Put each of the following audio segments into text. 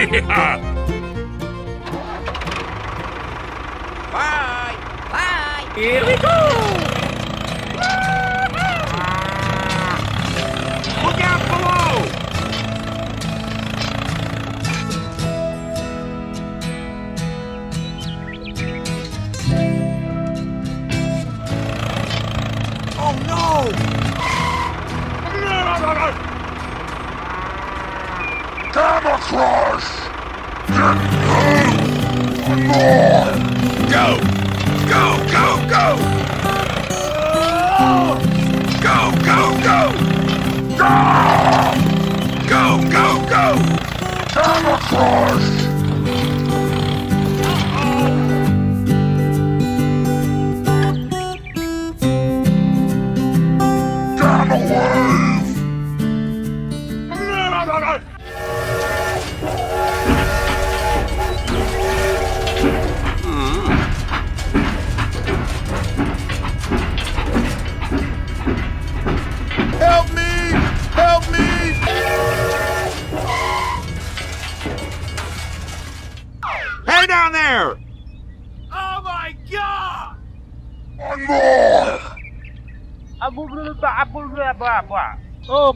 Bye! Bye! Here we go! Crush! Get Go! Go, go, go! Go, go, go! Go, go, go! Gamma Crush!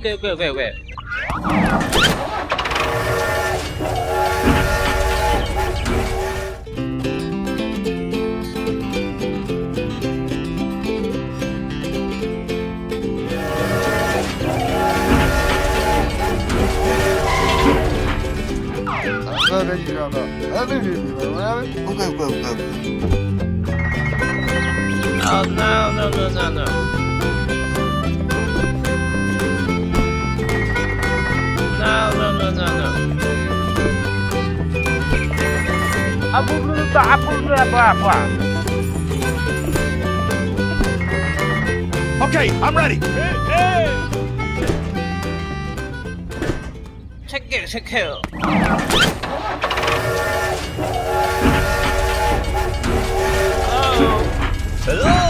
Okay, okay, okay, okay. Oh, no, no, no, no, no. No, no, no, no, no. Okay, I'm ready. Check it, check it. Oh. Hello?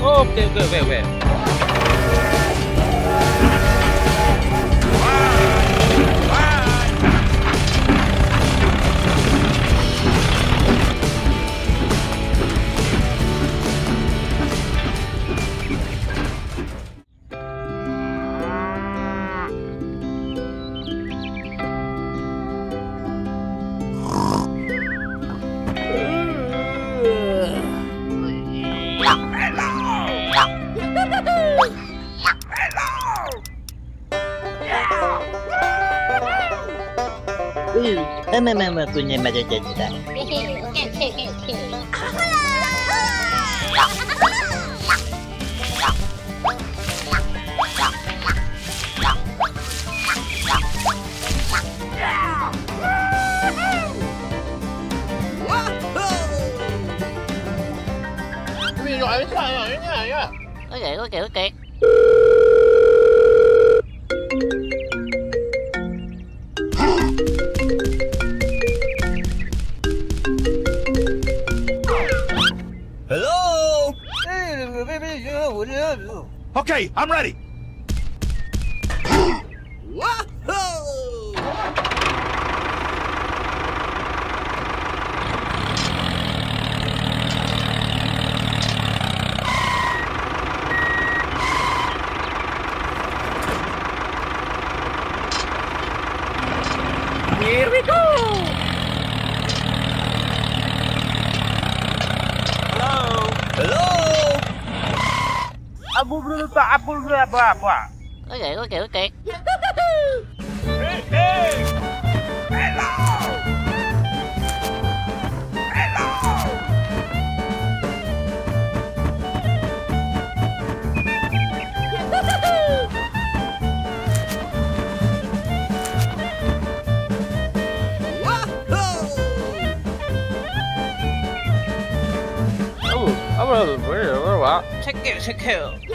go, go! Check it, check it. Okay, okay, okay, okay. Mama punya mata cita. Okay, okay, okay. Okay, I'm ready. blah blah blah. Okay, okay, okay. hey, hey. Hello. Check it, check it.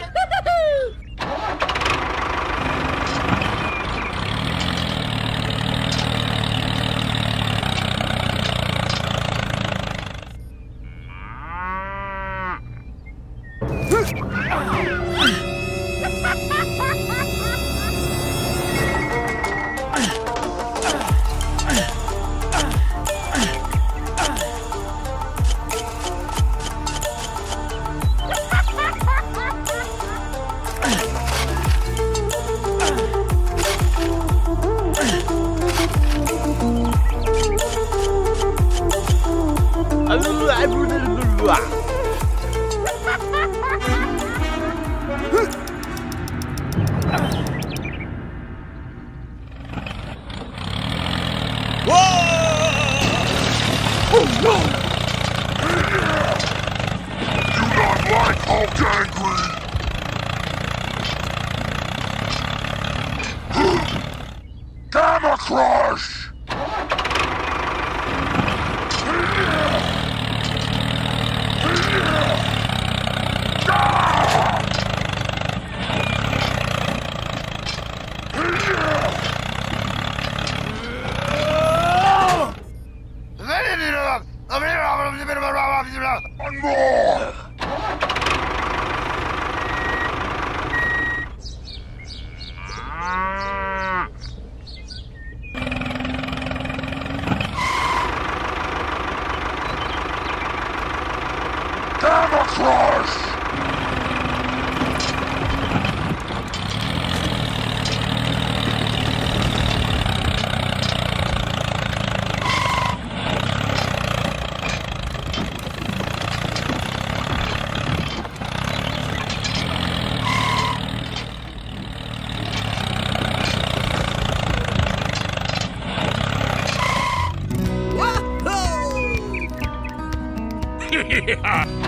Hey,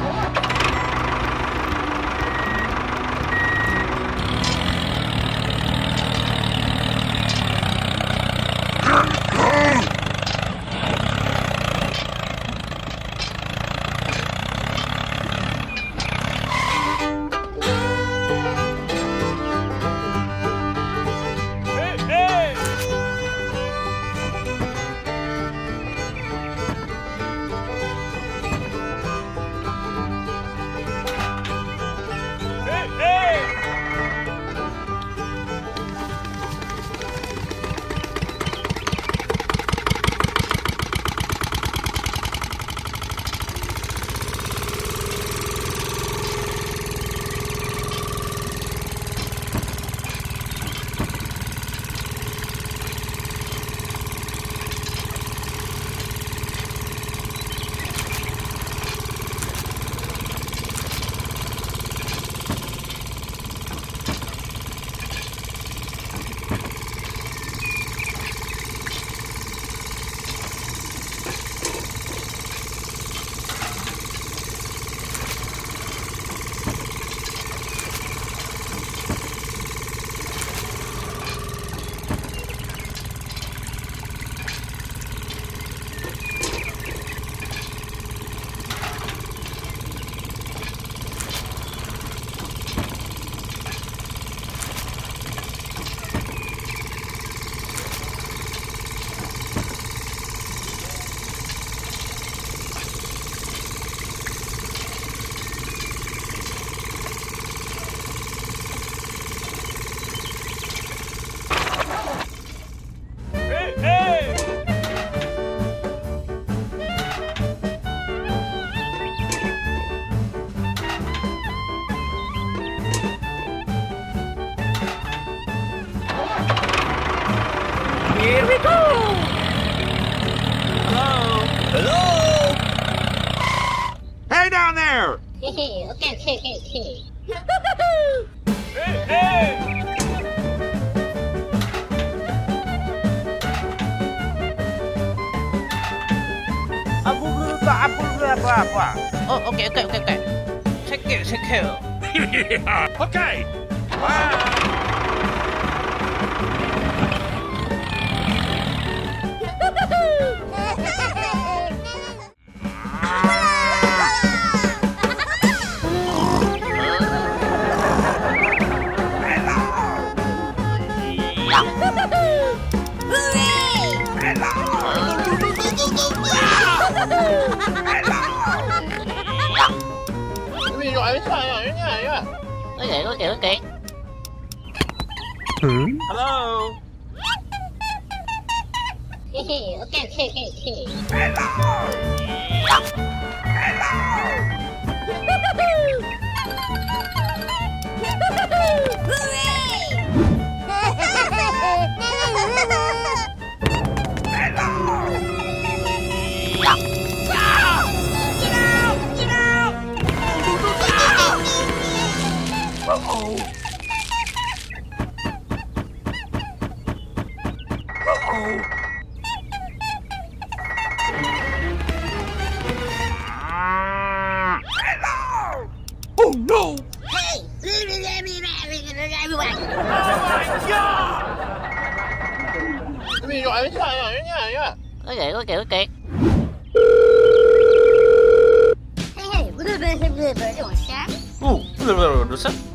way down there! okay, okay, okay, okay. hey, hey! Oh, okay, okay, okay, okay. Check it, check it. okay. Wow. Okay, okay, okay. Hello. Okay, okay, okay, okay. bảo hộ bảo hộ Hello! Oh no! Hey! Everyone! Oh my god! mình gọi với trời rồi nha nha có kìa có kìa có kìa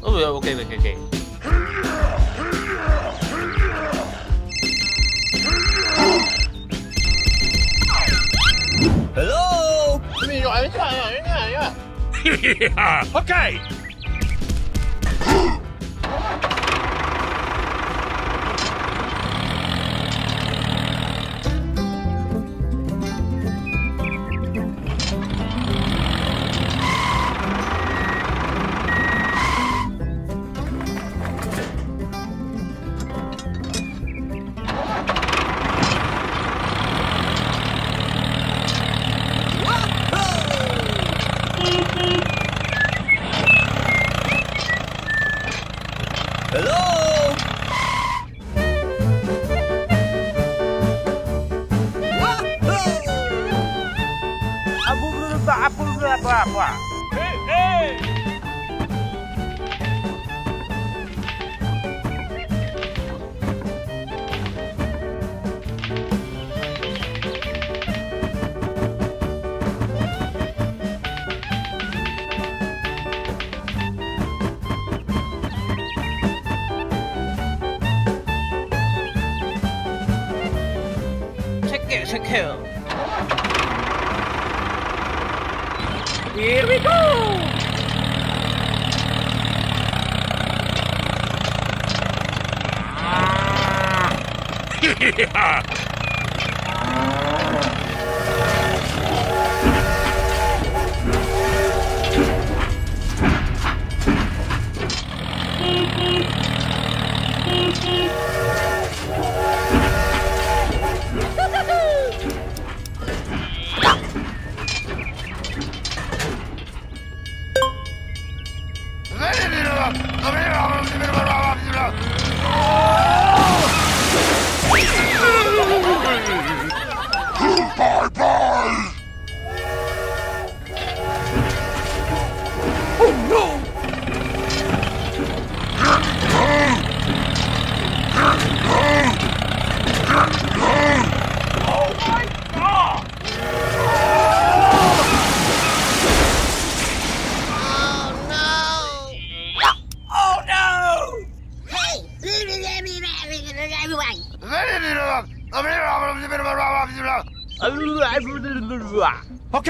Oh oke oke oke. yeah. Okay. cool. Here we go! Ah.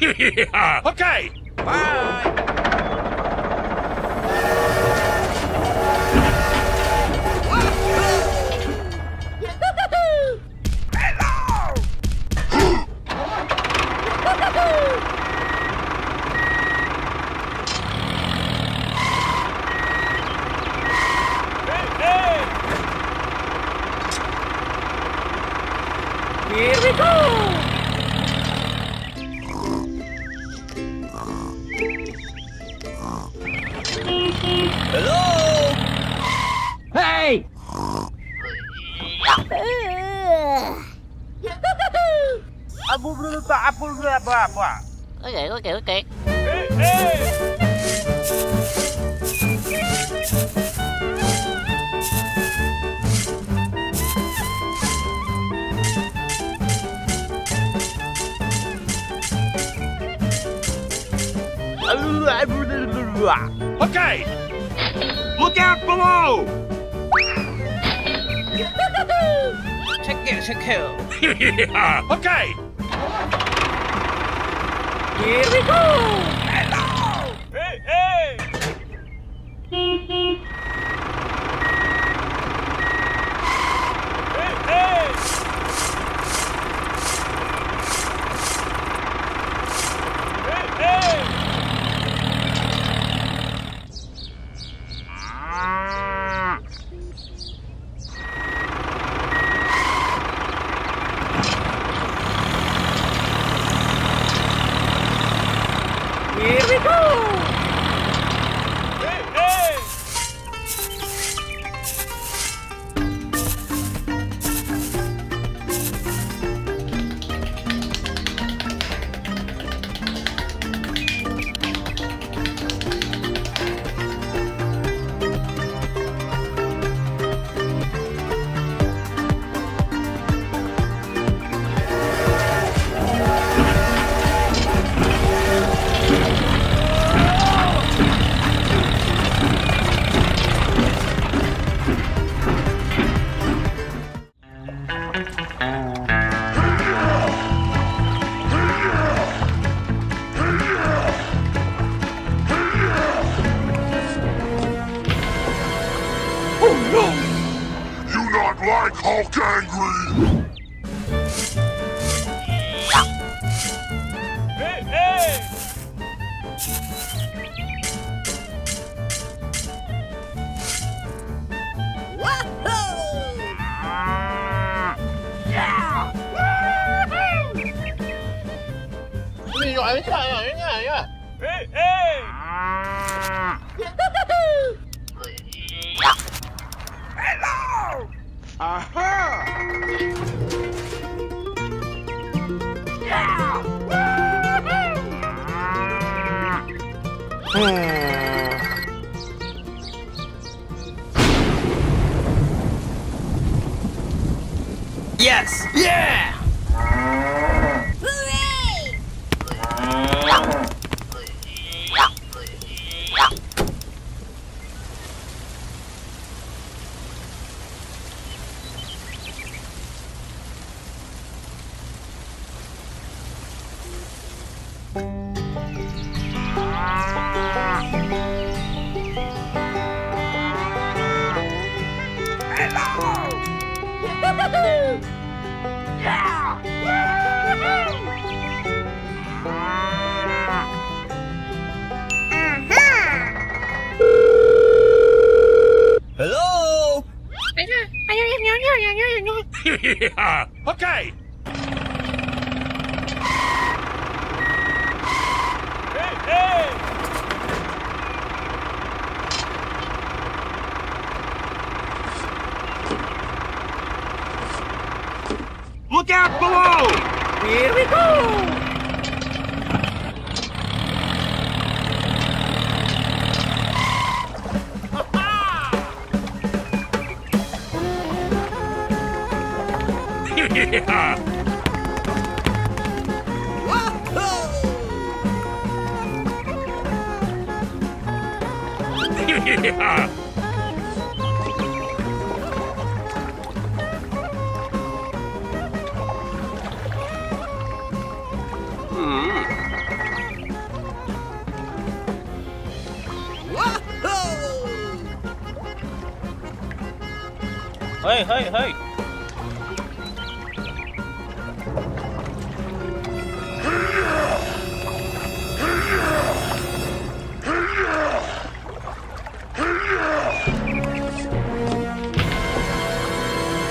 yeah. Okay. Bye. Hey! Abu blah blah abu blah blah blah. Okay, okay, okay. Hey, hey! Okay! Look out below! get yeah. okay. Here we go. Hello. Hey, hey. Hey, hey! Hello! Yes! Yeah! Hello? yeah. Okay. Hey, hey! Out below! Here we go! yeah. yeah. Hey,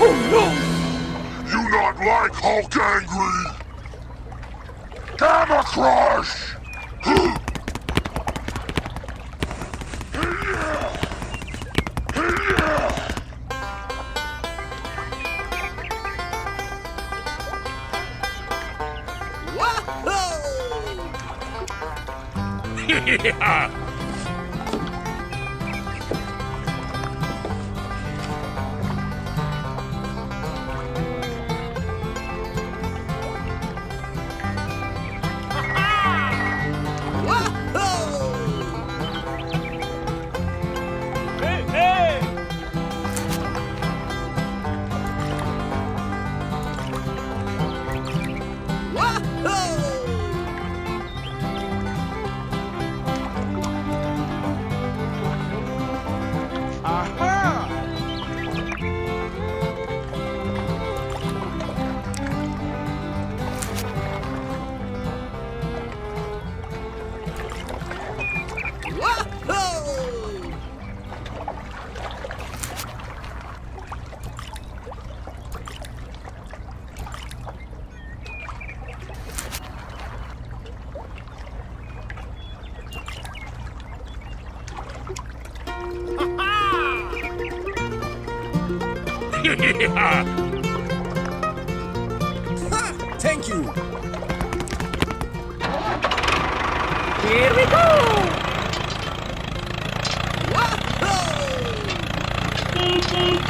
oh, no! You not like Hulk angry? Gamma Crush yeah! ha! Thank you! Here we go! Wahoo!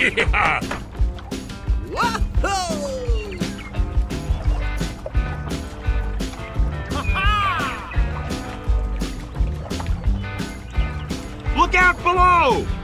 Look out below!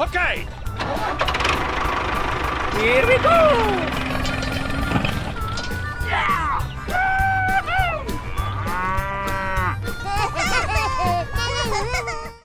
Okay! Here we go!